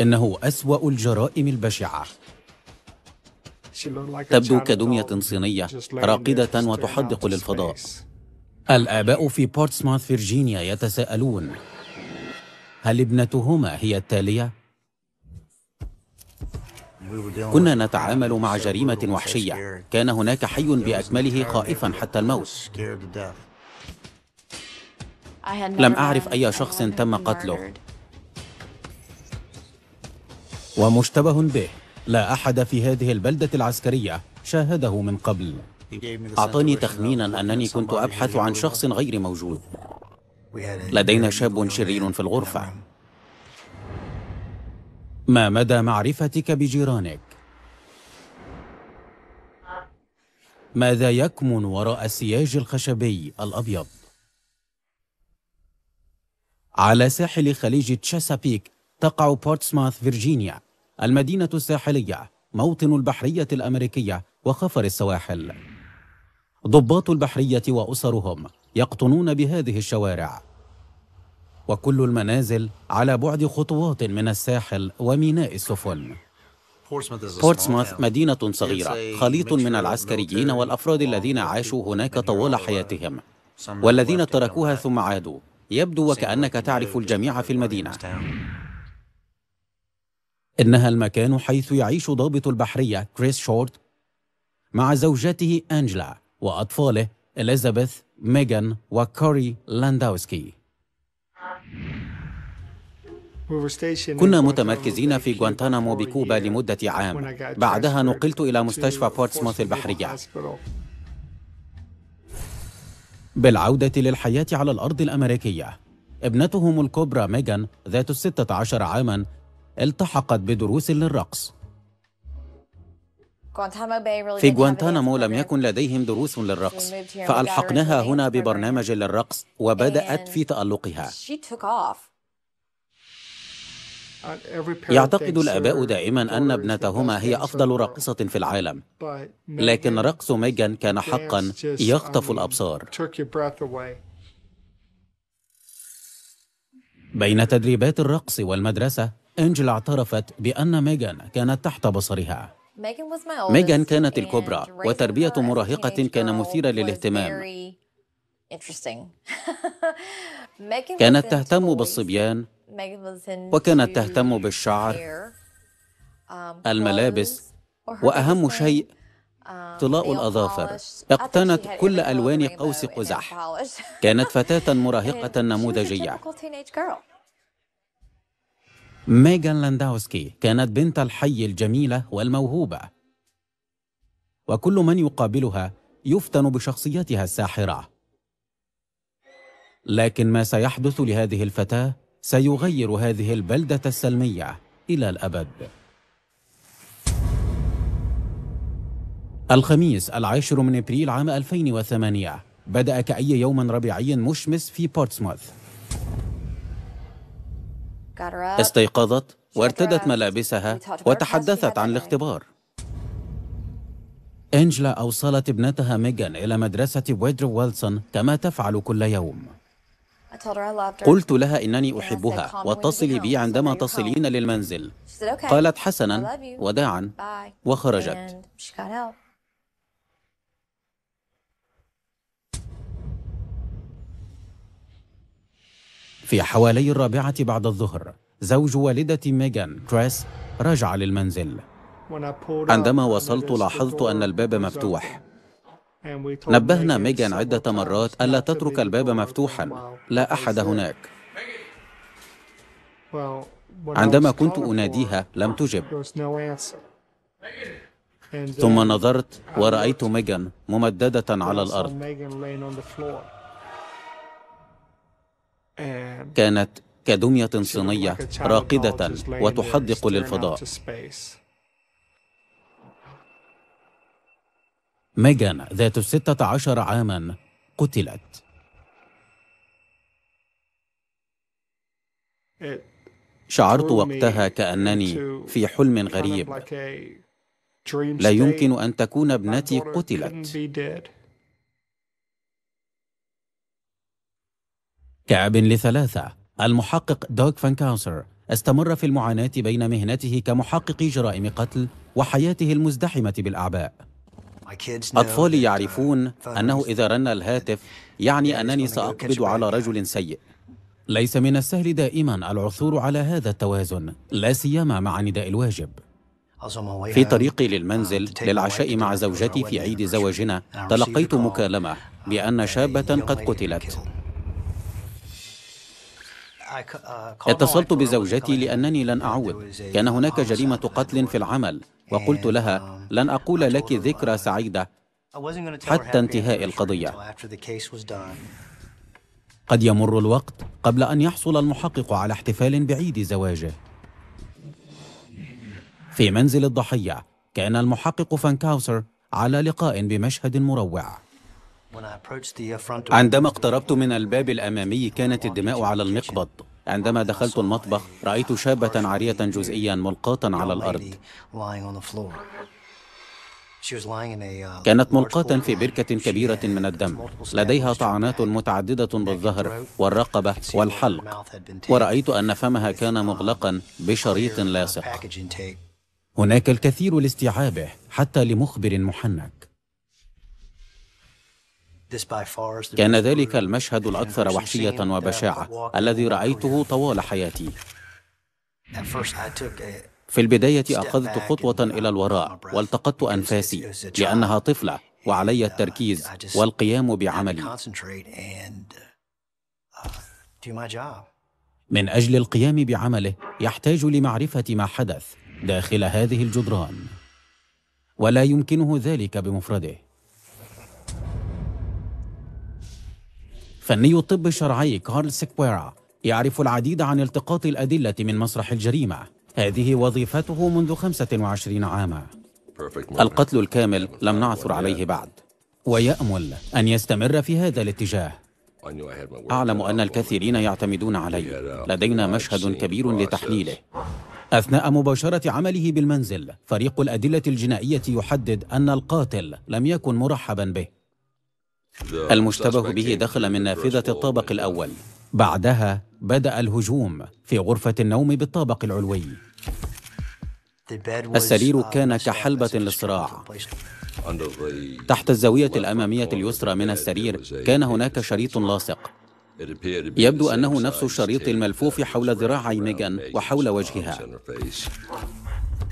إنه أسوأ الجرائم البشعة. تبدو كدمية صينية راقدة وتحدق للفضاء. الآباء في بورتسمouth فيرجينيا يتساءلون هل ابنتهما هي التالية؟ كنا نتعامل مع جريمة وحشية. كان هناك حي بأكمله خائفا حتى الموت. لم أعرف أي شخص تم قتله. ومشتبه به. لا أحد في هذه البلدة العسكرية شاهده من قبل. أعطاني تخمينا أنني كنت أبحث عن شخص غير موجود. لدينا شاب شرير في الغرفة. ما مدى معرفتك بجيرانك؟ ماذا يكمن وراء السياج الخشبي الأبيض؟ على ساحل خليج تشاسابيك تقع بورتسماث فيرجينيا. المدينة الساحلية موطن البحرية الأمريكية وخفر السواحل. ضباط البحرية وأسرهم يقطنون بهذه الشوارع. وكل المنازل على بعد خطوات من الساحل وميناء السفن. بورتسموث مدينة صغيرة خليط من العسكريين والأفراد الذين عاشوا هناك طوال حياتهم. والذين تركوها ثم عادوا. يبدو وكأنك تعرف الجميع في المدينة. إنها المكان حيث يعيش ضابط البحرية كريس شورت مع زوجته أنجلا وأطفاله إليزابيث ميغان وكوري لانداوسكي. كنا متمركزين في غوانتانامو بكوبا لمدة عام. بعدها نقلت إلى مستشفى بورتسموث البحرية. بالعودة للحياة على الأرض الأمريكية. ابنتهم الكبرى ميغان ذات الستة عشر عاماً التحقت بدروس للرقص. في غوانتانامو لم يكن لديهم دروس للرقص فألحقناها هنا ببرنامج للرقص وبدأت في تألقها. يعتقد الآباء دائما أن ابنتهما هي أفضل راقصة في العالم. لكن رقص ميغان كان حقا يخطف الأبصار. بين تدريبات الرقص والمدرسة أنجلا اعترفت بأن ميغان كانت تحت بصرها. ميغان كانت الكبرى وتربية مراهقة كان مثيرا للاهتمام. كانت تهتم بالصبيان وكانت تهتم بالشعر الملابس وأهم شيء طلاء الأظافر. اقتنت كل ألوان قوس قزح. كانت فتاة مراهقة نموذجية. ميغان لانداوسكي كانت بنت الحي الجميلة والموهوبة. وكل من يقابلها يفتن بشخصيتها الساحرة. لكن ما سيحدث لهذه الفتاة سيغير هذه البلدة السلمية إلى الأبد. الخميس العاشر من إبريل عام 2008 بدأ كأي يوم ربيعي مشمس في بورتسموث. استيقظت وارتدت ملابسها وتحدثت عن الاختبار. أنجلا أوصلت ابنتها ميغان إلى مدرسة ويدرو ويلسون كما تفعل كل يوم. قلت لها إنني أحبها واتصلي بي عندما تصلين للمنزل. قالت حسنا وداعا وخرجت. في حوالي الرابعة بعد الظهر زوج والدة ميغان كريس رجع للمنزل. عندما وصلت لاحظت أن الباب مفتوح. نبهنا ميغان عدة مرات ألا تترك الباب مفتوحا لا أحد هناك. عندما كنت أناديها لم تجب. ثم نظرت ورأيت ميغان ممددة على الأرض. كانت كدمية صينية راقدة وتحدق للفضاء. ميغان ذات الستة عشر عاما قتلت. شعرت وقتها كأنني في حلم غريب. لا يمكن أن تكون ابنتي قتلت. كأب لثلاثة. المحقق دوغ فانكاوسر استمر في المعاناة بين مهنته كمحقق جرائم قتل وحياته المزدحمة بالأعباء. أطفالي يعرفون أنه إذا رن الهاتف يعني أنني سأقبض على رجل سيء. ليس من السهل دائما العثور على هذا التوازن لا سيما مع نداء الواجب. في طريقي للمنزل للعشاء مع زوجتي في عيد زواجنا تلقيت مكالمة بأن شابة قد قتلت. اتصلت بزوجتي لأنني لن أعود. كان هناك جريمة قتل في العمل. وقلت لها لن أقول لك ذكرى سعيدة. حتى انتهاء القضية. قد يمر الوقت قبل أن يحصل المحقق على احتفال بعيد زواجه. في منزل الضحية كان المحقق فانكاوسر على لقاء بمشهد مروع. عندما اقتربت من الباب الأمامي كانت الدماء على المقبض. عندما دخلت المطبخ رأيت شابة عارية جزئيا ملقاة على الأرض. كانت ملقاة في بركة كبيرة من الدم. لديها طعنات متعددة بالظهر والرقبة والحلق. ورأيت أن فمها كان مغلقا بشريط لاصق. هناك الكثير لاستيعابه حتى لمخبر محنك. كان ذلك المشهد الأكثر وحشية وبشاعة الذي رأيته طوال حياتي. في البداية أخذت خطوة إلى الوراء والتقطت أنفاسي لأنها طفلة وعلي التركيز والقيام بعملي. من أجل القيام بعمله يحتاج لمعرفة ما حدث داخل هذه الجدران. ولا يمكنه ذلك بمفرده. فني الطب الشرعي كارل سيكويرا يعرف العديد عن التقاط الأدلة من مسرح الجريمة. هذه وظيفته منذ 25 عاما. القتل الكامل لم نعثر عليه بعد. ويأمل أن يستمر في هذا الاتجاه. أعلم أن الكثيرين يعتمدون علي. لدينا مشهد كبير لتحليله. أثناء مباشرة عمله بالمنزل فريق الأدلة الجنائية يحدد أن القاتل لم يكن مرحبا به. المشتبه به دخل من نافذة الطابق الأول. بعدها بدأ الهجوم في غرفة النوم بالطابق العلوي. السرير كان كحلبة للصراع. تحت الزاوية الأمامية اليسرى من السرير كان هناك شريط لاصق. يبدو أنه نفس الشريط الملفوف حول ذراعي ميغان وحول وجهها.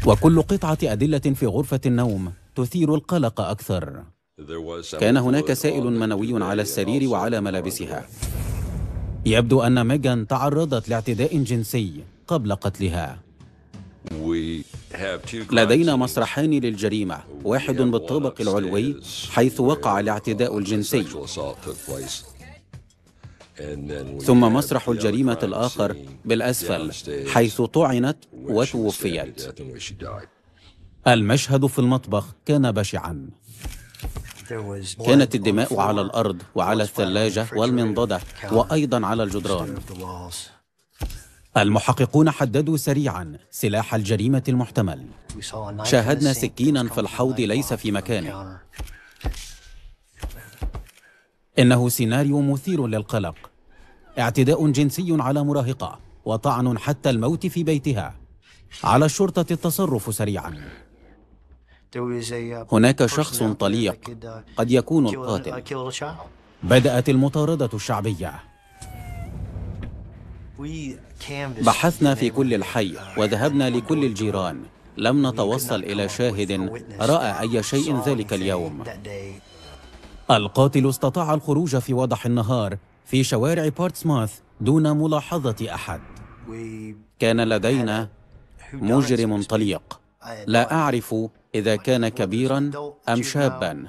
وكل قطعة أدلة في غرفة النوم تثير القلق أكثر. كان هناك سائل منوي على السرير وعلى ملابسها. يبدو أن ميغان تعرضت لاعتداء جنسي قبل قتلها. لدينا مسرحان للجريمة. واحد بالطابق العلوي حيث وقع الاعتداء الجنسي. ثم مسرح الجريمة الآخر بالأسفل حيث طعنت وتوفيت. المشهد في المطبخ كان بشعا. كانت الدماء على الأرض وعلى الثلاجة والمنضدة وأيضا على الجدران. المحققون حددوا سريعا سلاح الجريمة المحتمل. شاهدنا سكينا في الحوض ليس في مكانه. إنه سيناريو مثير للقلق. اعتداء جنسي على مراهقة وطعن حتى الموت في بيتها. على الشرطة التصرف سريعا. هناك شخص طليق قد يكون القاتل. بدأت المطاردة الشعبية. بحثنا في كل الحي وذهبنا لكل الجيران. لم نتوصل إلى شاهد رأى أي شيء ذلك اليوم. القاتل استطاع الخروج في وضح النهار في شوارع بورتسماوث دون ملاحظة أحد. كان لدينا مجرم طليق. لا أعرف إذا كان كبيرا أم شابا.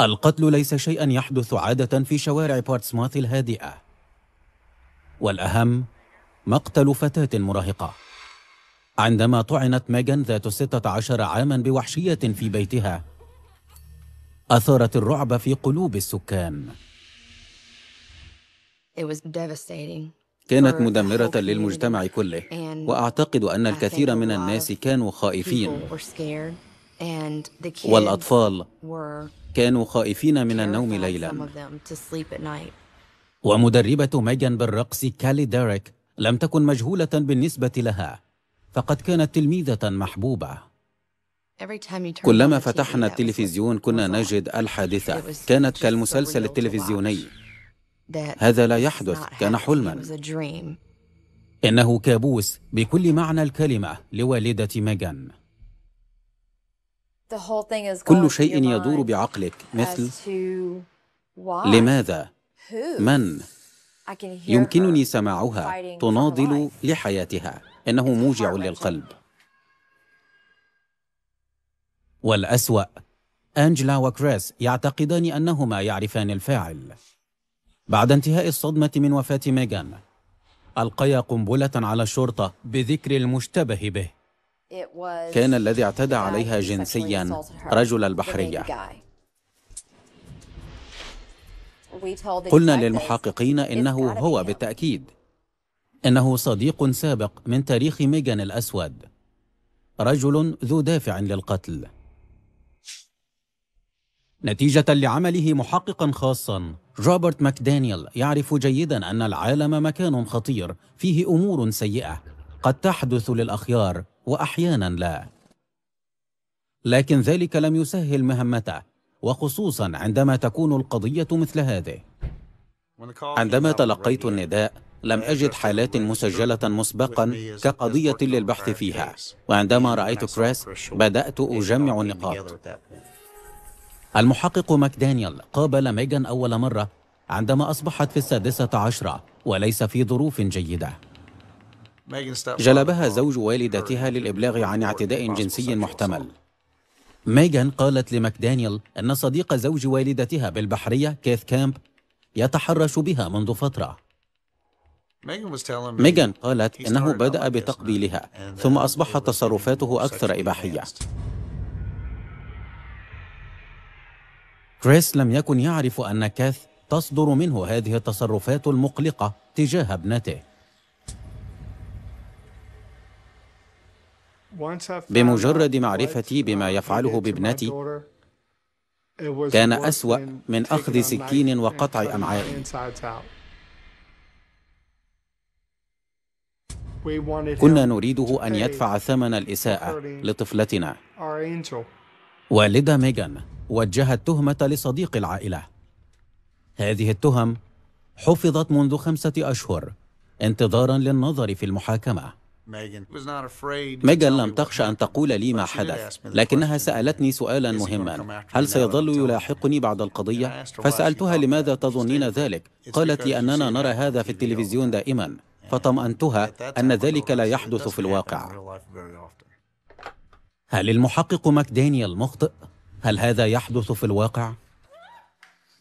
القتل ليس شيئا يحدث عادة في شوارع بورتسماوث الهادئة. والأهم مقتل فتاة مراهقة. عندما طعنت ميغان ذات الستة عشر عاما بوحشية في بيتها أثارت الرعب في قلوب السكان. كانت مدمرة للمجتمع كله وأعتقد أن الكثير من الناس كانوا خائفين. والأطفال كانوا خائفين من النوم ليلا. ومدربة ميغان بالرقص كالي ديريك لم تكن مجهولة بالنسبة لها فقد كانت تلميذة محبوبة. كلما فتحنا التلفزيون كنا نجد الحادثة. كانت كالمسلسل التلفزيوني. هذا لا يحدث كان حلما إنه كابوس بكل معنى الكلمة لوالدة ميغان. كل شيء يدور بعقلك مثل لماذا؟ من؟ يمكنني سماعها. تناضل لحياتها. إنه موجع للقلب. والأسوأ أنجلا وكريس يعتقدان أنهما يعرفان الفاعل. بعد انتهاء الصدمة من وفاة ميغان ألقيا قنبلة على الشرطة بذكر المشتبه به. كان الذي اعتدى عليها جنسيا رجل البحرية. قلنا للمحققين إنه هو بالتأكيد. إنه صديق سابق من تاريخ ميغان الأسود. رجل ذو دافع للقتل. نتيجة لعمله محققا خاصا. روبرت ماكدانيال يعرف جيدا أن العالم مكان خطير فيه أمور سيئة. قد تحدث للأخيار وأحيانا لا. لكن ذلك لم يسهل مهمته وخصوصا عندما تكون القضية مثل هذه. عندما تلقيت النداء لم أجد حالات مسجلة مسبقا كقضية للبحث فيها. وعندما رأيت كريس بدأت أجمع النقاط. المحقق ماكدانيال قابل ميغان أول مرة عندما أصبحت في السادسة عشرة وليس في ظروف جيدة. جلبها زوج والدتها للإبلاغ عن اعتداء جنسي محتمل. ميغان قالت لماكدانيال أن صديق زوج والدتها بالبحرية كيث كامب يتحرش بها منذ فترة. ميغان قالت إنه بدأ بتقبيلها ثم أصبحت تصرفاته أكثر إباحية. كريس لم يكن يعرف أن كاث تصدر منه هذه التصرفات المقلقة تجاه ابنته. بمجرد معرفتي بما يفعله بابنتي كان أسوأ من أخذ سكين وقطع أمعائي كنا نريده أن يدفع ثمن الإساءة لطفلتنا. والدة ميغان. وجهت تهمة لصديق العائلة. هذه التهم حفظت منذ خمسة أشهر انتظارا للنظر في المحاكمة. ميغان لم تخشى أن تقول لي ما حدث لكنها سألتني سؤالا مهما. هل سيظل يلاحقني بعد القضية؟ فسألتها لماذا تظنين ذلك؟ قالت لي أننا نرى هذا في التلفزيون دائما. فطمأنتها أن ذلك لا يحدث في الواقع. هل المحقق ماكدانيال مخطئ؟ هل هذا يحدث في الواقع؟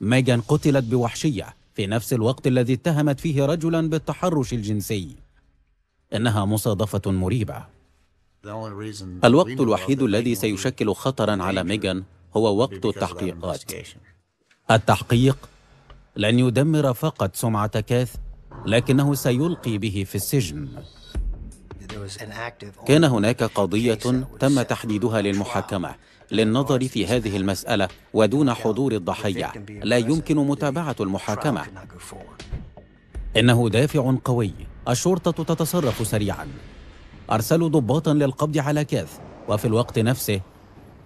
ميغان قتلت بوحشية في نفس الوقت الذي اتهمت فيه رجلا بالتحرش الجنسي. إنها مصادفة مريبة. الوقت الوحيد الذي سيشكل خطرا على ميغان هو وقت التحقيقات. التحقيق لن يدمر فقط سمعة كاث لكنه سيلقي به في السجن. كان هناك قضية تم تحديدها للمحاكمة. للنظر في هذه المسألة ودون حضور الضحية لا يمكن متابعة المحاكمة. إنه دافع قوي. الشرطة تتصرف سريعا. أرسلوا ضباطا للقبض على كاث وفي الوقت نفسه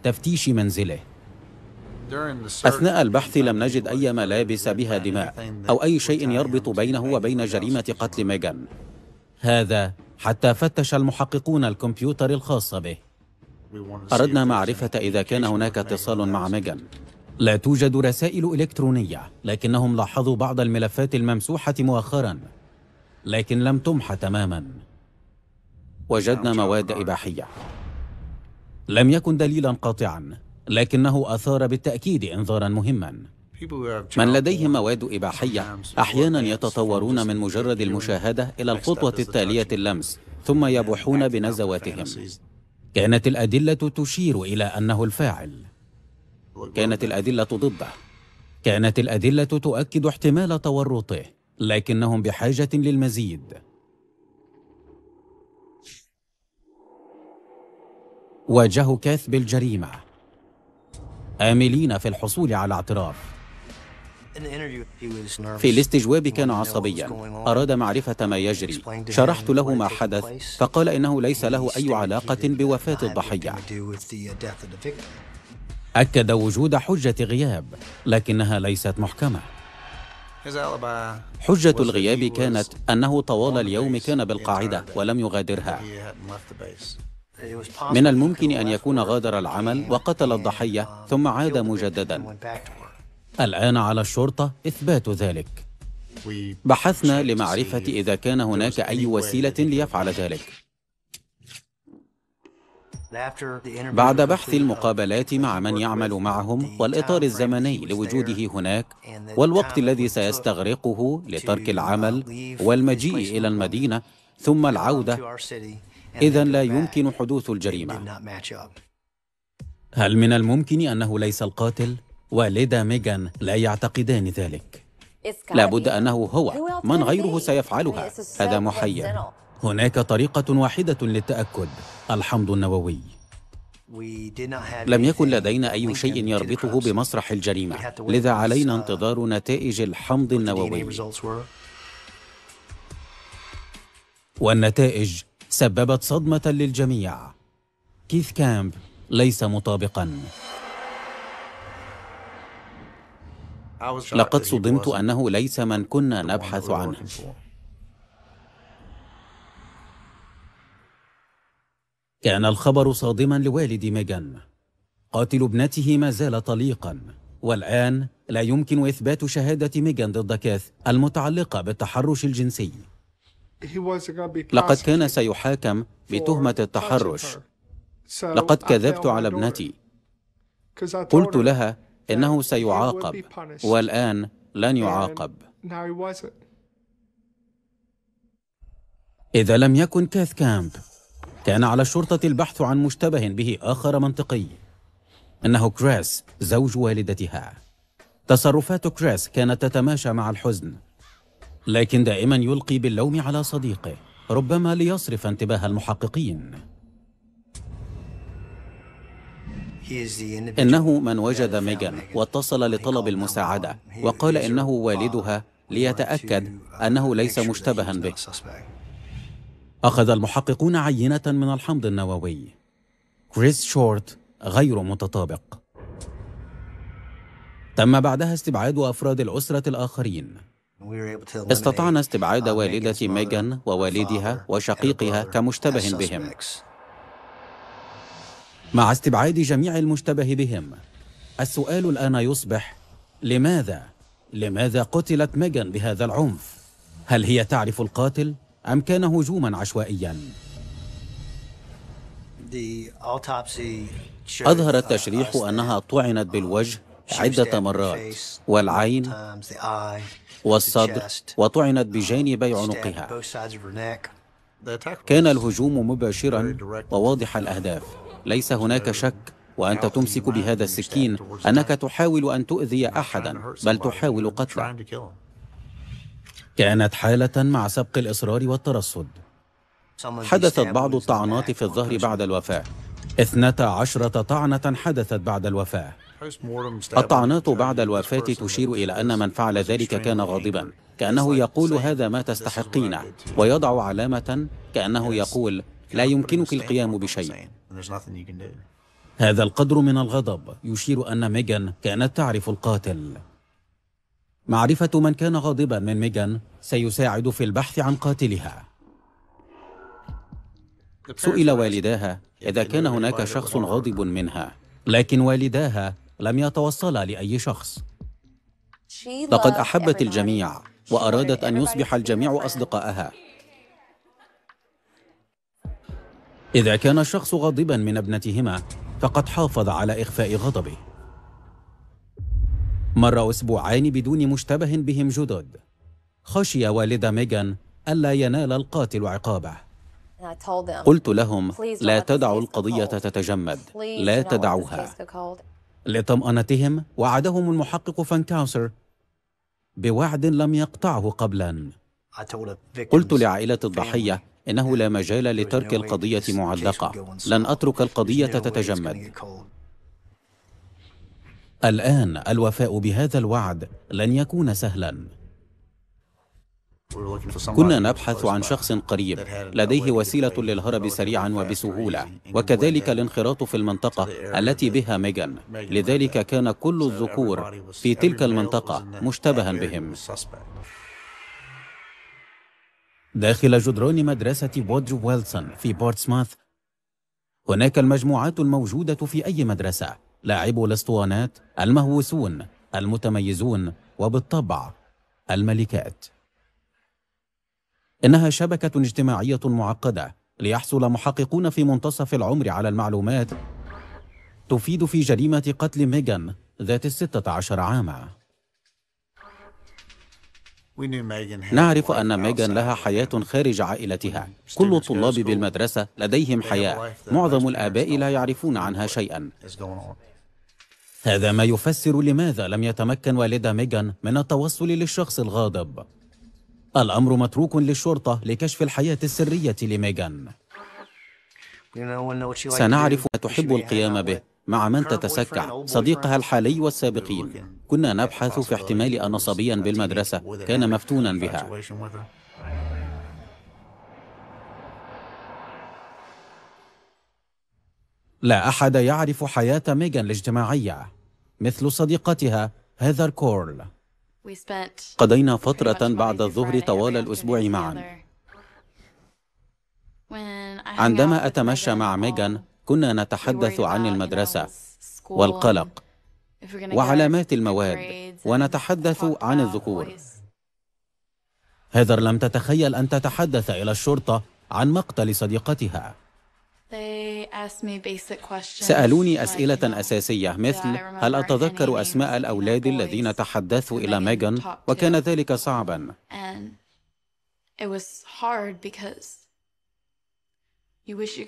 تفتيش منزله. أثناء البحث لم نجد أي ملابس بها دماء أو أي شيء يربط بينه وبين جريمة قتل ميغان. هذا حتى فتش المحققون الكمبيوتر الخاص به. أردنا معرفة إذا كان هناك اتصال مع ميغان. لا توجد رسائل إلكترونية لكنهم لاحظوا بعض الملفات الممسوحة مؤخرا لكن لم تمح تماما. وجدنا مواد إباحية. لم يكن دليلا قاطعا لكنه أثار بالتأكيد إنذارا مهما. من لديهم مواد إباحية أحيانا يتطورون من مجرد المشاهدة إلى الخطوة التالية اللمس ثم يبوحون بنزواتهم. كانت الأدلة تشير إلى أنه الفاعل. كانت الأدلة ضده. كانت الأدلة تؤكد احتمال تورطه لكنهم بحاجة للمزيد. واجهوا كاث بالجريمة آملين في الحصول على اعتراف. في الاستجواب كان عصبيا. أراد معرفة ما يجري. شرحت له ما حدث. فقال إنه ليس له أي علاقة بوفاة الضحية. أكد وجود حجة غياب لكنها ليست محكمة. حجة الغياب كانت أنه طوال اليوم كان بالقاعدة ولم يغادرها. من الممكن أن يكون غادر العمل وقتل الضحية ثم عاد مجددا. الآن على الشرطة إثبات ذلك. بحثنا لمعرفة إذا كان هناك أي وسيلة ليفعل ذلك. بعد بحث المقابلات مع من يعمل معهم والإطار الزمني لوجوده هناك والوقت الذي سيستغرقه لترك العمل والمجيء إلى المدينة ثم العودة. إذا لا يمكن حدوث الجريمة. هل من الممكن أنه ليس القاتل؟ والدا ميغان لا يعتقدان ذلك. لابد أنه هو من غيره سيفعلها. هذا محير هناك طريقة واحدة للتأكد. الحمض النووي. لم يكن لدينا أي شيء يربطه بمسرح الجريمة. لذا علينا انتظار نتائج الحمض النووي. والنتائج سببت صدمة للجميع. كيث كامب ليس مطابقا. لقد صدمت أنه ليس من كنا نبحث عنه. كان الخبر صادما لوالد ميغان. قاتل ابنته ما زال طليقا. والآن لا يمكن إثبات شهادة ميغان ضد كاث المتعلقة بالتحرش الجنسي. لقد كان سيحاكم بتهمة التحرش. لقد كذبت على ابنتي. قلت لها إنه سيعاقب. والآن لن يعاقب. إذا لم يكن كاث كامب كان على الشرطة البحث عن مشتبه به آخر منطقي. إنه كريس زوج والدتها. تصرفات كريس كانت تتماشى مع الحزن. لكن دائما يلقي باللوم على صديقه ربما ليصرف انتباه المحققين. إنه من وجد ميغان واتصل لطلب المساعدة وقال إنه والدها ليتأكد أنه ليس مشتبها به. أخذ المحققون عينة من الحمض النووي. كريس شورت غير متطابق. تم بعدها استبعاد أفراد الأسرة الآخرين. استطعنا استبعاد والدة ميغان ووالدها وشقيقها كمشتبه بهم. مع استبعاد جميع المشتبه بهم السؤال الآن يصبح لماذا؟ لماذا قتلت ميغان بهذا العنف؟ هل هي تعرف القاتل أم كان هجوما عشوائيا؟ أظهر التشريح أنها طعنت بالوجه عدة مرات والعين والصدر وطعنت بجانبي عنقها كان الهجوم مباشرا وواضح الأهداف ليس هناك شك وأنت تمسك بهذا السكين أنك تحاول أن تؤذي أحدا بل تحاول قتله. كانت حالة مع سبق الإصرار والترصد. حدثت بعض الطعنات في الظهر بعد الوفاة. اثنتا عشرة طعنة حدثت بعد الوفاة. الطعنات بعد الوفاة تشير إلى أن من فعل ذلك كان غاضبا كأنه يقول هذا ما تستحقينه ويضع علامة كأنه يقول لا يمكنك القيام بشيء. هذا القدر من الغضب يشير أن ميغان كانت تعرف القاتل. معرفة من كان غاضبا من ميغان سيساعد في البحث عن قاتلها. سئل والداها إذا كان هناك شخص غاضب منها لكن والداها لم يتوصلا لأي شخص. لقد أحبت الجميع وأرادت أن يصبح الجميع أصدقائها إذا كان الشخص غاضبا من ابنتهما فقد حافظ على إخفاء غضبه. مر أسبوعان بدون مشتبه بهم جدد. خشي والد ميغان ألا ينال القاتل عقابه. قلت لهم لا تدعوا القضية تتجمد. لا تدعوها. لطمأنتهم وعدهم المحقق فانكاوسر بوعد لم يقطعه قبلا. قلت لعائلة الضحية إنه لا مجال لترك القضية معلقة. لن أترك القضية تتجمد. الآن الوفاء بهذا الوعد لن يكون سهلاً. كنا نبحث عن شخص قريب لديه وسيلة للهرب سريعا وبسهولة وكذلك الانخراط في المنطقة التي بها ميغان. لذلك كان كل الذكور في تلك المنطقة مشتبها بهم. داخل جدران مدرسة بودرو ويلسون في بورتسماث هناك المجموعات الموجودة في أي مدرسة. لاعبو الاسطوانات المهووسون المتميزون وبالطبع الملكات. إنها شبكة اجتماعية معقدة ليحصل محققون في منتصف العمر على المعلومات. تفيد في جريمة قتل ميغان ذات الستة عشر عاما. نعرف أن ميغان لها حياة خارج عائلتها. كل الطلاب بالمدرسة لديهم حياة. معظم الآباء لا يعرفون عنها شيئا. هذا ما يفسر لماذا لم يتمكن والد ميغان من التوصل للشخص الغاضب. الأمر متروك للشرطة لكشف الحياة السرية لميغان سنعرف ما تحب القيام به. مع من تتسكع. صديقها الحالي والسابقين. كنا نبحث في احتمال أن صبيا بالمدرسة. كان مفتونا بها. لا أحد يعرف حياة ميغان الاجتماعية مثل صديقتها هيذر كورل. قضينا فترة بعد الظهر طوال الأسبوع معا. عندما أتمشى مع ميغان كنا نتحدث عن المدرسة والقلق وعلامات المواد ونتحدث عن الذكور. هيذر لم تتخيل أن تتحدث إلى الشرطة عن مقتل صديقتها. سألوني أسئلة أساسية مثل هل أتذكر أسماء الأولاد الذين تحدثوا إلى ميغان؟ وكان ذلك صعبا.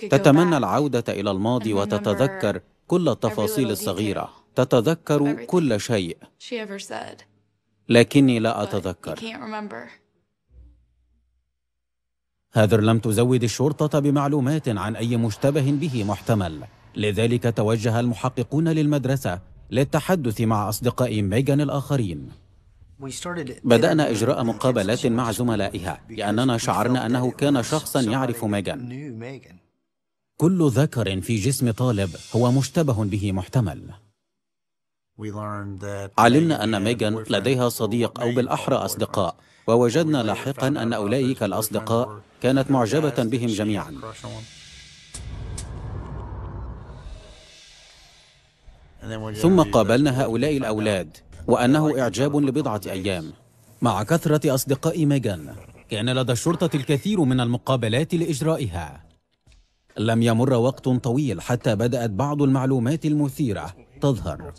تتمنى العودة إلى الماضي وتتذكر كل التفاصيل الصغيرة. تتذكر كل شيء. لكني لا أتذكر. هاذر لم تزود الشرطة بمعلومات عن أي مشتبه به محتمل. لذلك توجه المحققون للمدرسة للتحدث مع أصدقاء ميغان الآخرين. بدأنا إجراء مقابلات مع زملائها لأننا شعرنا أنه كان شخصا يعرف ميغان. كل ذكر في جسم طالب هو مشتبه به محتمل. علمنا أن ميغان لديها صديق أو بالأحرى أصدقاء ووجدنا لاحقا أن أولئك الأصدقاء كانت معجبة بهم جميعا. ثم قابلنا هؤلاء الأولاد. وأنه إعجاب لبضعة أيام. مع كثرة أصدقاء ميغان كان لدى الشرطة الكثير من المقابلات لإجرائها. لم يمر وقت طويل حتى بدأت بعض المعلومات المثيرة تظهر.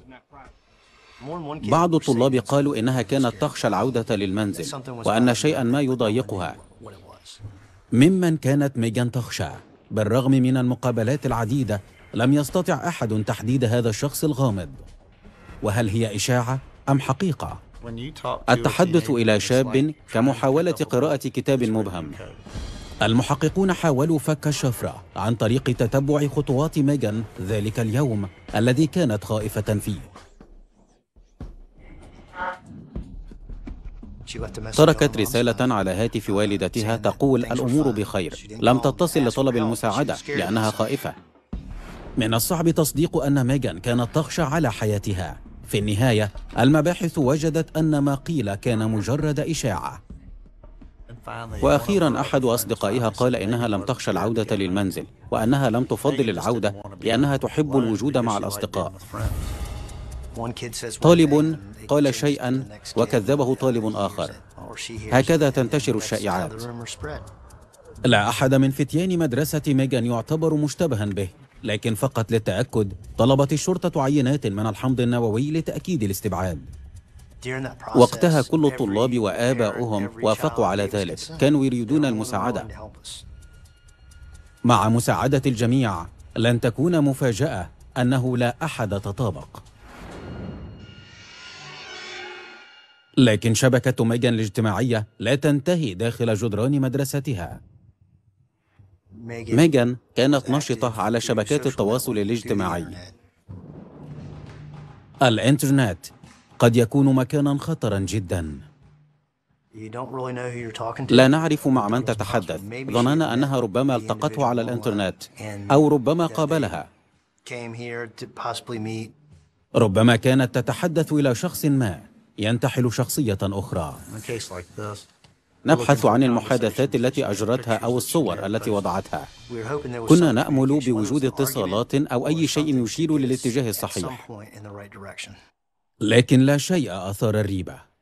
بعض الطلاب قالوا إنها كانت تخشى العودة للمنزل وأن شيئا ما يضايقها. ممن كانت ميغان تخشى بالرغم من المقابلات العديدة لم يستطع أحد تحديد هذا الشخص الغامض. وهل هي إشاعة؟ أم حقيقة؟ التحدث إلى شاب كمحاولة قراءة كتاب مبهم. المحققون حاولوا فك الشفرة عن طريق تتبع خطوات ميغان ذلك اليوم الذي كانت خائفة فيه. تركت رسالة على هاتف والدتها تقول الأمور بخير لم تتصل لطلب المساعدة لأنها خائفة. من الصعب تصديق أن ميغان كانت تخشى على حياتها. في النهاية المباحث وجدت أن ما قيل كان مجرد إشاعة. وأخيرا أحد أصدقائها قال إنها لم تخشى العودة للمنزل وأنها لم تفضل العودة لأنها تحب الوجود مع الأصدقاء. طالب قال شيئا وكذبه طالب آخر. هكذا تنتشر الشائعات. لا أحد من فتيان مدرسة ميغان يعتبر مشتبها به. لكن فقط للتأكد طلبت الشرطة عينات من الحمض النووي لتأكيد الاستبعاد. وقتها كل الطلاب وآباؤهم وافقوا على ذلك كانوا يريدون المساعدة. مع مساعدة الجميع لن تكون مفاجأة أنه لا أحد تطابق. لكن شبكة ميغان الاجتماعية لا تنتهي داخل جدران مدرستها. ميغان كانت نشطة على شبكات التواصل الاجتماعي. الإنترنت قد يكون مكانا خطرا جدا. لا نعرف مع من تتحدث. ظننا أنها ربما التقته على الإنترنت أو ربما قابلها. ربما كانت تتحدث إلى شخص ما ينتحل شخصية أخرى. نبحث عن المحادثات التي أجرتها أو الصور التي وضعتها. كنا نأمل بوجود اتصالات أو أي شيء يشير للاتجاه الصحيح. لكن لا شيء أثار الريبة.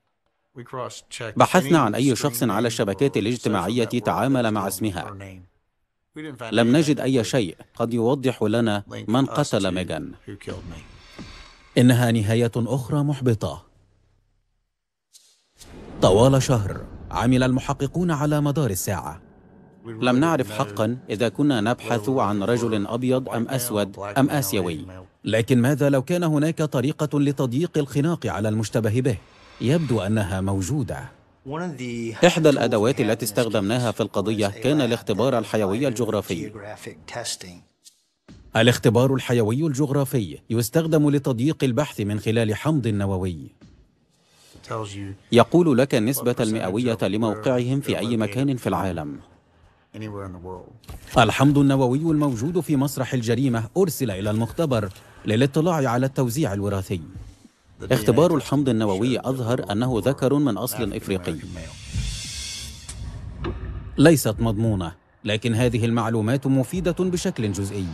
بحثنا عن أي شخص على الشبكات الاجتماعية تعامل مع اسمها. لم نجد أي شيء. قد يوضح لنا من قتل ميغان. إنها نهاية أخرى محبطة. طوال شهر. عمل المحققون على مدار الساعة. لم نعرف حقا إذا كنا نبحث عن رجل أبيض أم أسود أم آسيوي. لكن ماذا لو كان هناك طريقة لتضييق الخناق على المشتبه به؟ يبدو أنها موجودة. إحدى الأدوات التي استخدمناها في القضية كان الاختبار الحيوي الجغرافي. الاختبار الحيوي الجغرافي يستخدم لتضييق البحث من خلال حمض نووي. يقول لك النسبة المئوية لموقعهم في أي مكان في العالم. الحمض النووي الموجود في مسرح الجريمة أرسل إلى المختبر للاطلاع على التوزيع الوراثي. اختبار الحمض النووي أظهر أنه ذكر من أصل إفريقي. ليست مضمونة لكن هذه المعلومات مفيدة بشكل جزئي.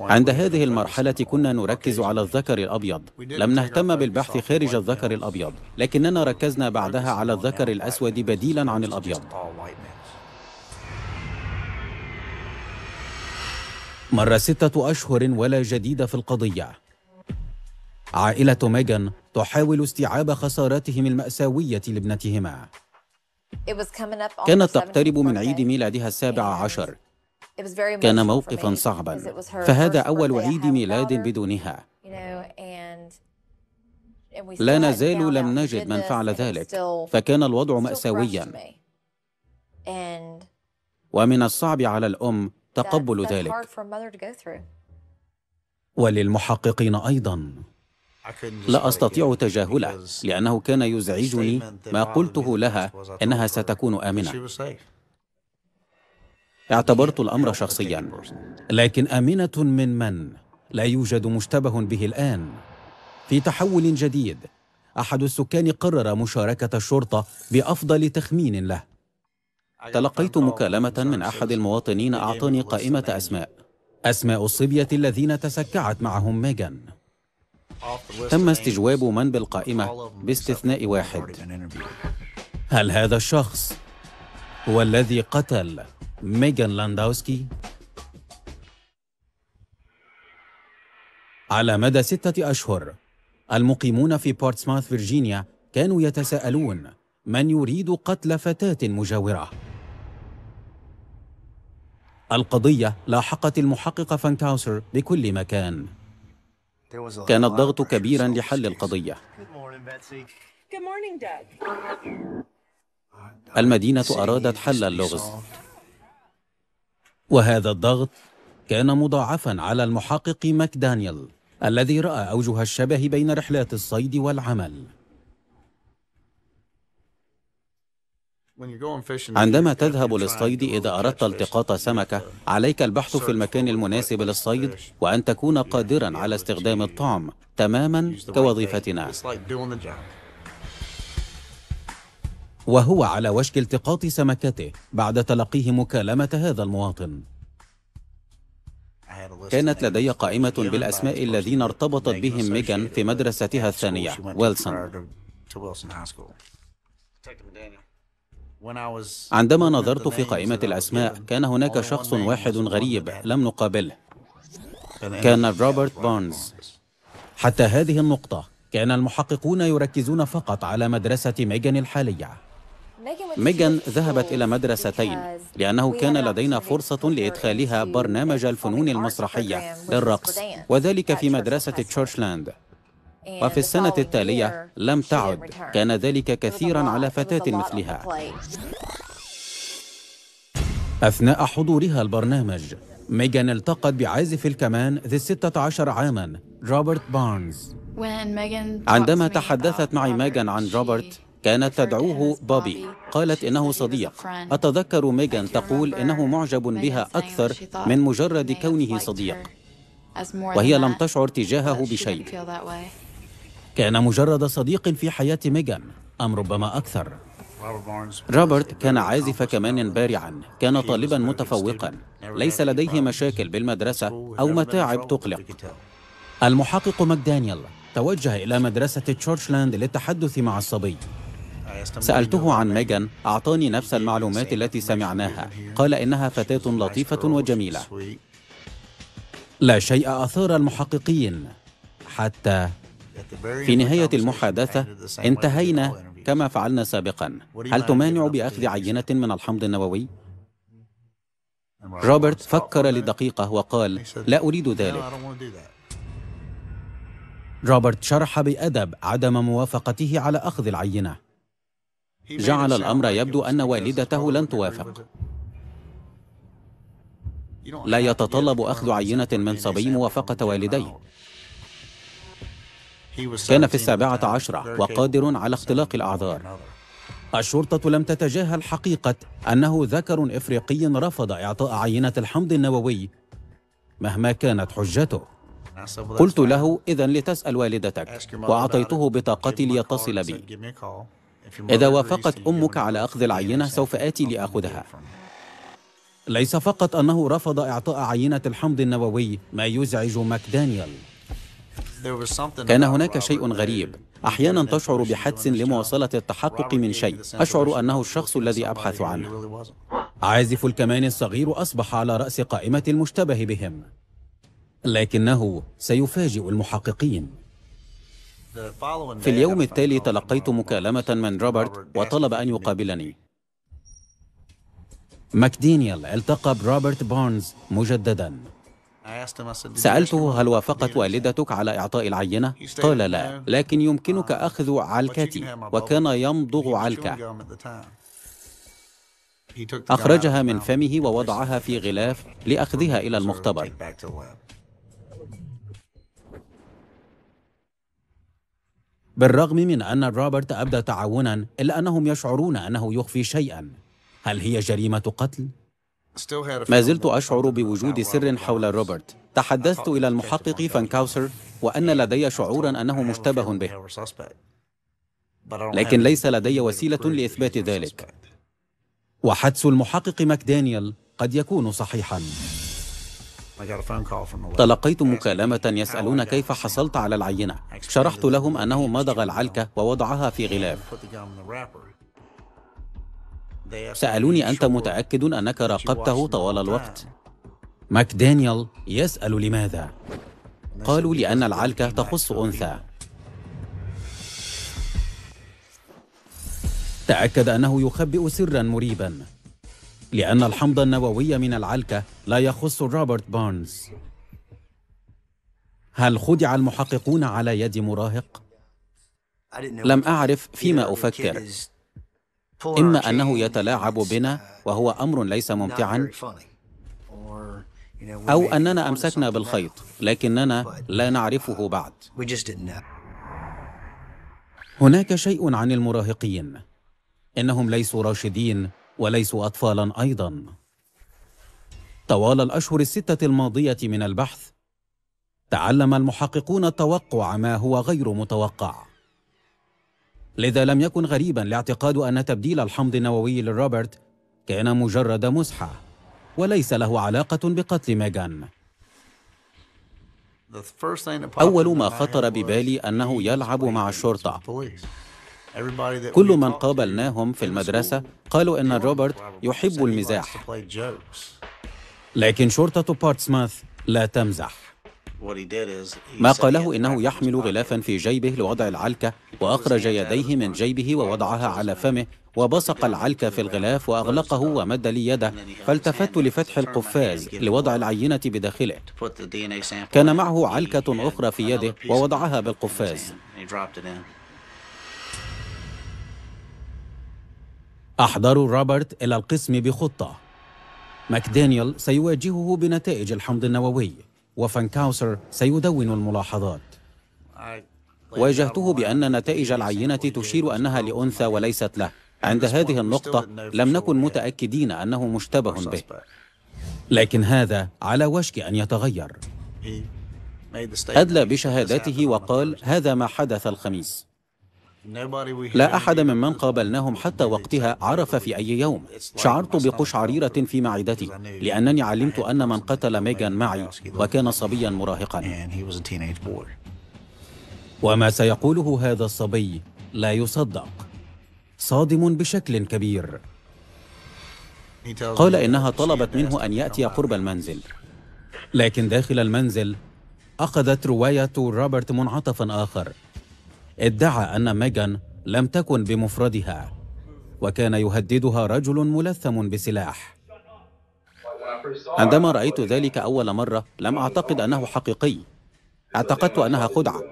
عند هذه المرحلة كنا نركز على الذكر الأبيض. لم نهتم بالبحث خارج الذكر الأبيض لكننا ركزنا بعدها على الذكر الأسود بديلا عن الأبيض. مر ستة أشهر ولا جديد في القضية. عائلة ميغان تحاول استيعاب خساراتهم المأساوية لابنتهما. كانت تقترب من عيد ميلادها السابع عشر. كان موقفا صعبا. فهذا أول عيد ميلاد بدونها. لا نزال لم نجد من فعل ذلك. فكان الوضع مأساويا. ومن الصعب على الأم تقبل ذلك. وللمحققين أيضا. لا أستطيع تجاهله لأنه كان يزعجني ما قلته لها إنها ستكون آمنة. اعتبرت الأمر شخصيا. لكن آمنة من من؟ لا يوجد مشتبه به الآن. في تحول جديد أحد السكان قرر مشاركة الشرطة بأفضل تخمين له. تلقيت مكالمة من أحد المواطنين أعطاني قائمة أسماء. أسماء الصبية الذين تسكعت معهم ميغان. تم استجواب من بالقائمة باستثناء واحد. هل هذا الشخص هو الذي قتل؟ ميغان لانداوسكي؟ على مدى ستة أشهر المقيمون في بورتسماوث فيرجينيا كانوا يتساءلون من يريد قتل فتاة مجاورة. القضية لاحقت المحقق فانكاوسر بكل مكان. كان الضغط كبيرا لحل القضية. المدينة أرادت حل اللغز. وهذا الضغط كان مضاعفا على المحقق ماكدانيال الذي رأى أوجه الشبه بين رحلات الصيد والعمل. عندما تذهب للصيد إذا أردت التقاط سمكة عليك البحث في المكان المناسب للصيد وأن تكون قادرا على استخدام الطعم تماما كوظيفتنا. وهو على وشك التقاط سمكته بعد تلقيه مكالمة هذا المواطن. كانت لدي قائمة بالأسماء الذين ارتبطت بهم ميغان في مدرستها الثانية ويلسون. عندما نظرت في قائمة الأسماء كان هناك شخص واحد غريب لم نقابله. كان روبرت بونز. حتى هذه النقطة كان المحققون يركزون فقط على مدرسة ميغان الحالية. ميغان ذهبت إلى مدرستين لأنه كان لدينا فرصة لإدخالها برنامج الفنون المسرحية للرقص وذلك في مدرسة تشورشلاند. وفي السنة التالية لم تعد كان ذلك كثيرا على فتاة مثلها. أثناء حضورها البرنامج ميغان التقت بعازف الكمان ذي الستة عشر عاما روبرت بارنز. عندما تحدثت معي ميغان عن روبرت كانت تدعوه بوبي قالت إنه صديق. أتذكر ميغان تقول إنه معجب بها أكثر من مجرد كونه صديق. وهي لم تشعر تجاهه بشيء. كان مجرد صديق في حياة ميغان أم ربما أكثر. روبرت كان عازف كمان بارعا. كان طالبا متفوقا. ليس لديه مشاكل بالمدرسة أو متاعب تقلق. المحقق ماكدانيال توجه إلى مدرسة تشورشلاند للتحدث مع الصبي. سألته عن ميغان أعطاني نفس المعلومات التي سمعناها. قال إنها فتاة لطيفة وجميلة. لا شيء أثار المحققين. حتى في نهاية المحادثة انتهينا كما فعلنا سابقا. هل تمانع بأخذ عينة من الحمض النووي؟ روبرت فكر لدقيقة وقال لا أريد ذلك. روبرت شرح بأدب عدم موافقته على أخذ العينة. جعل الأمر يبدو أن والدته لن توافق. لا يتطلب أخذ عينة من صبي موافقة والديه. كان في السابعة عشرة وقادر على اختلاق الأعذار. الشرطة لم تتجاهل حقيقة أنه ذكر إفريقي رفض إعطاء عينة الحمض النووي مهما كانت حجته. قلت له إذا لتسأل والدتك وأعطيته بطاقتي ليتصل بي. إذا وافقت أمك على أخذ العينة سوف آتي لأخذها. ليس فقط أنه رفض إعطاء عينة الحمض النووي ما يزعج ماكدانيال. كان هناك شيء غريب. أحيانا تشعر بحدس لمواصلة التحقق من شيء. أشعر أنه الشخص الذي أبحث عنه. عازف الكمان الصغير أصبح على رأس قائمة المشتبه بهم. لكنه سيفاجئ المحققين. في اليوم التالي تلقيت مكالمة من روبرت وطلب أن يقابلني. ماكدينيال التقى بروبرت بارنز مجددا. سألته هل وافقت والدتك على إعطاء العينة؟ قال لا لكن يمكنك أخذ علكتي وكان يمضغ علكة أخرجها من فمه ووضعها في غلاف لأخذها إلى المختبر. بالرغم من أن روبرت أبدى تعاونا إلا أنهم يشعرون أنه يخفي شيئا. هل هي جريمة قتل؟ ما زلت أشعر بوجود سر حول روبرت. تحدثت إلى المحقق فانكاوسر وأن لدي شعورا أنه مشتبه به. لكن ليس لدي وسيلة لإثبات ذلك. وحدس المحقق ماكدانيال قد يكون صحيحا. تلقيت مكالمة يسألون كيف حصلت على العينة. شرحت لهم أنه مضغ العلكة ووضعها في غلاف سألوني أنت متأكد أنك راقبته طوال الوقت؟ ماكدانيال يسأل لماذا؟ قالوا لأن العلكة تخص أنثى. تأكد أنه يخبئ سرا مريبا. لأن الحمض النووي من العلكة لا يخص روبرت بارنز. هل خدع المحققون على يد مراهق؟ لم أعرف فيما أفكر. إما أنه يتلاعب بنا وهو أمر ليس ممتعا أو أننا أمسكنا بالخيط لكننا لا نعرفه بعد. هناك شيء عن المراهقين. إنهم ليسوا راشدين. وليسوا أطفالا أيضا. طوال الأشهر الستة الماضية من البحث تعلم المحققون التوقع ما هو غير متوقع. لذا لم يكن غريبا الاعتقاد أن تبديل الحمض النووي لروبرت كان مجرد مزحة وليس له علاقة بقتل ميغان. أول ما خطر ببالي أنه يلعب مع الشرطة كل من قابلناهم في المدرسة قالوا أن روبرت يحب المزاح. لكن شرطة بورتسماث لا تمزح. ما قاله إنه يحمل غلافا في جيبه لوضع العلكة وأخرج يديه من جيبه ووضعها على فمه وبصق العلكة في الغلاف وأغلقه ومد لي يده. فالتفت لفتح القفاز لوضع العينة بداخله. كان معه علكة أخرى في يده ووضعها بالقفاز. أحضروا روبرت إلى القسم بخطة. ماكدانيال سيواجهه بنتائج الحمض النووي وفانكاوسر سيدون الملاحظات. واجهته بأن نتائج العينة تشير أنها لأنثى وليست له. عند هذه النقطة لم نكن متأكدين أنه مشتبه به. لكن هذا على وشك أن يتغير. أدلى بشهادته وقال هذا ما حدث الخميس. لا أحد ممن قابلناهم حتى وقتها عرف في أي يوم. شعرت بقشعريرة في معدتي لأنني علمت أن من قتل ميغان معي وكان صبيا مراهقا. وما سيقوله هذا الصبي لا يصدق. صادم بشكل كبير. قال إنها طلبت منه أن يأتي قرب المنزل. لكن داخل المنزل أخذت رواية روبرت منعطفا آخر. ادعى أن ميغان لم تكن بمفردها وكان يهددها رجل ملثم بسلاح. عندما رأيت ذلك أول مرة لم أعتقد أنه حقيقي. أعتقدت أنها خدعة.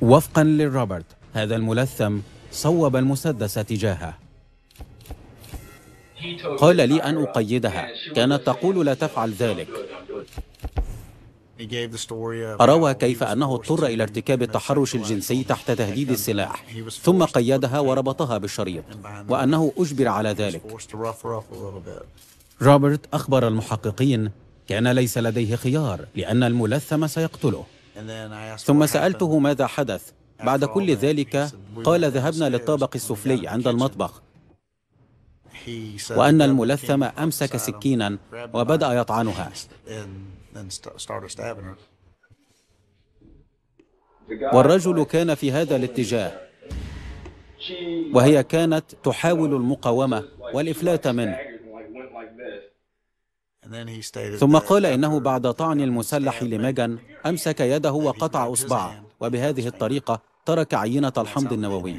وفقا لروبرت هذا الملثم صوب المسدس تجاهه. قال لي أن أقيدها كانت تقول لا تفعل ذلك. روى كيف أنه اضطر إلى ارتكاب التحرش الجنسي تحت تهديد السلاح ثم قيدها وربطها بالشريط وأنه أجبر على ذلك. روبرت أخبر المحققين كان ليس لديه خيار لأن الملثم سيقتله. ثم سألته ماذا حدث. بعد كل ذلك قال ذهبنا للطابق السفلي عند المطبخ. وأن الملثم أمسك سكينا وبدأ يطعنها. والرجل كان في هذا الاتجاه وهي كانت تحاول المقاومة والإفلات منه. ثم قال إنه بعد طعن المسلح لميغان أمسك يده وقطع أصبعه وبهذه الطريقة ترك عينة الحمض النووي.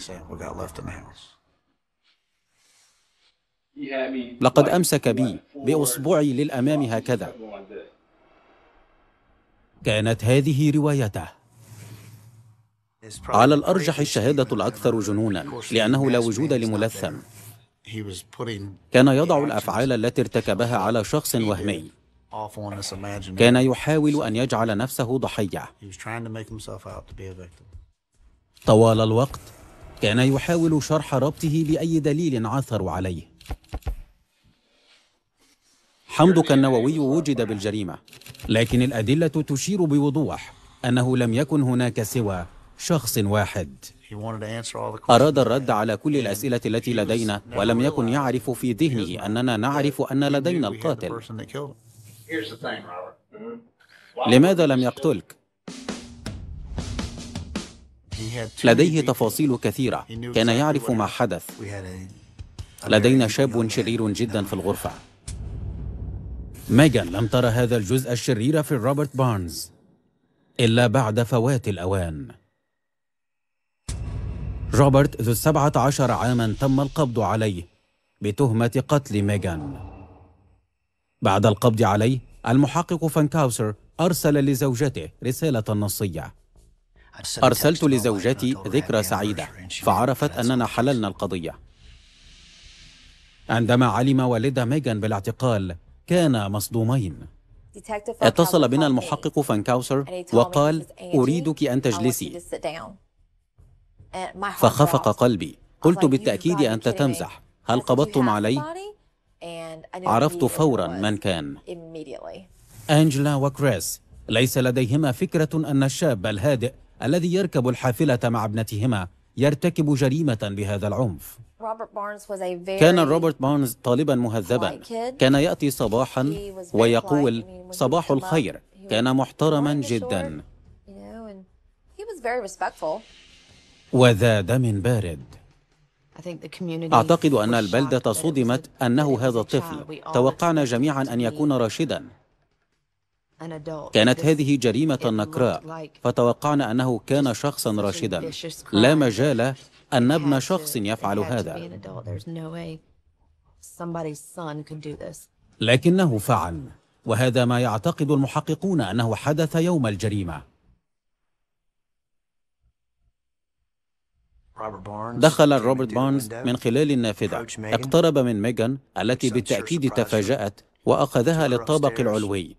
لقد أمسك بي بأصبعي للأمام هكذا. كانت هذه روايته. على الأرجح الشهادة الأكثر جنونا لأنه لا وجود لملثم. كان يضع الأفعال التي ارتكبها على شخص وهمي. كان يحاول أن يجعل نفسه ضحية. طوال الوقت كان يحاول شرح ربطه بأي دليل عثروا عليه. حمضك النووي وجد بالجريمة. لكن الأدلة تشير بوضوح أنه لم يكن هناك سوى شخص واحد. أراد الرد على كل الأسئلة التي لدينا ولم يكن يعرف في ذهنه أننا نعرف أن لدينا القاتل. لماذا لم يقتلك؟ لديه تفاصيل كثيرة. كان يعرف ما حدث. لدينا شاب شرير جدا في الغرفة. ميغان لم ترى هذا الجزء الشرير في روبرت بارنز إلا بعد فوات الأوان. روبرت ذو السبعة عشر عاما تم القبض عليه بتهمة قتل ميغان. بعد القبض عليه المحقق فانكاوسر أرسل لزوجته رسالة نصية. أرسلت لزوجتي ذكرى سعيدة فعرفت أننا حللنا القضية. عندما علم والد ميغان بالاعتقال كانا مصدومين. اتصل بنا المحقق فانكاوسر وقال أريدك أن تجلسي. فخفق قلبي. قلت بالتأكيد أنت تمزح. هل قبضتم علي؟ عرفت فورا من كان. أنجلا وكريس ليس لديهما فكرة أن الشاب الهادئ الذي يركب الحافلة مع ابنتهما يرتكب جريمة بهذا العنف. كان روبرت بارنز طالبا مهذبا. كان يأتي صباحا ويقول صباح الخير. كان محترما جدا. وذا دم بارد. أعتقد أن البلدة صدمت أنه هذا الطفل توقعنا جميعا أن يكون راشدا. كانت هذه جريمة نكراء فتوقعنا أنه كان شخصا راشدا. لا مجال أن نبنى شخص يفعل هذا. لكنه فعل وهذا ما يعتقد المحققون أنه حدث يوم الجريمة. دخل روبرت بارنز من خلال النافذة. اقترب من ميغان التي بالتأكيد تفاجأت وأخذها للطابق العلوي.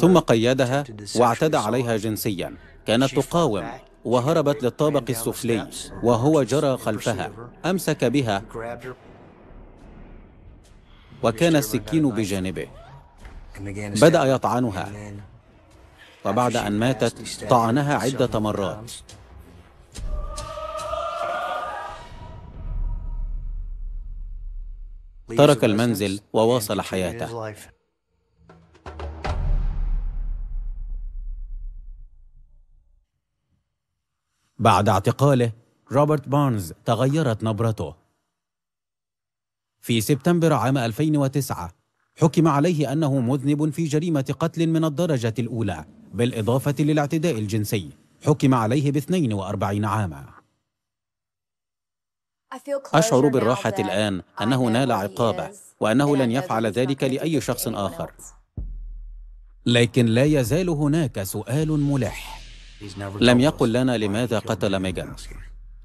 ثم قيدها واعتدى عليها جنسيا. كانت تقاوم وهربت للطابق السفلي وهو جرى خلفها أمسك بها. وكان السكين بجانبه. بدأ يطعنها. وبعد أن ماتت طعنها عدة مرات. ترك المنزل وواصل حياته. بعد اعتقاله روبرت بارنز تغيرت نبرته. في سبتمبر عام 2009 حكم عليه أنه مذنب في جريمة قتل من الدرجة الأولى بالإضافة للاعتداء الجنسي. حكم عليه ب 42 عاما. أشعر بالراحة الآن أنه نال عقابه وأنه لن يفعل ذلك لأي شخص آخر. لكن لا يزال هناك سؤال ملح. لم يقل لنا لماذا قتل ميغان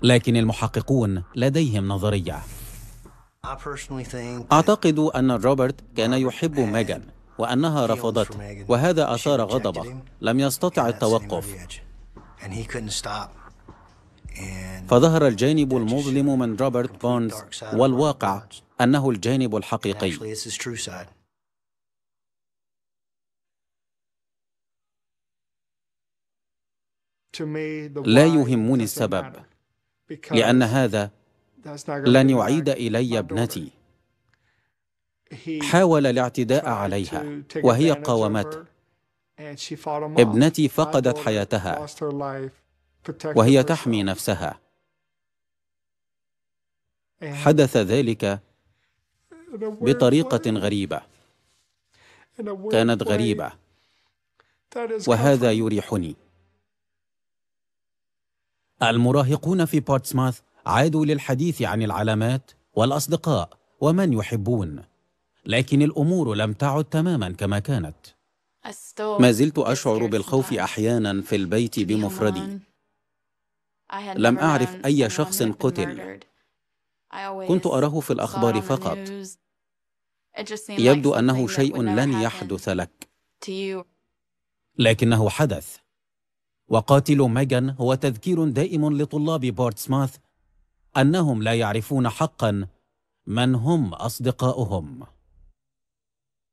لكن المحققون لديهم نظرية. أعتقد أن روبرت كان يحب ميغان وأنها رفضته وهذا أثار غضبه. لم يستطع التوقف. فظهر الجانب المظلم من روبرت بونز والواقع أنه الجانب الحقيقي. لا يهمني السبب لأن هذا لن يعيد إلي ابنتي. حاول الاعتداء عليها وهي قاومته ابنتي فقدت حياتها وهي تحمي نفسها. حدث ذلك بطريقة غريبة. كانت غريبة. وهذا يريحني. المراهقون في بورتسماث عادوا للحديث عن العلامات والأصدقاء ومن يحبون لكن الأمور لم تعد تماما كما كانت. ما زلت أشعر بالخوف أحيانا في البيت بمفردي. لم أعرف أي شخص قتل. كنت أراه في الأخبار فقط. يبدو أنه شيء لن يحدث لك. لكنه حدث. وقاتل ميغان هو تذكير دائم لطلاب بورتسماث أنهم لا يعرفون حقا من هم أصدقاؤهم.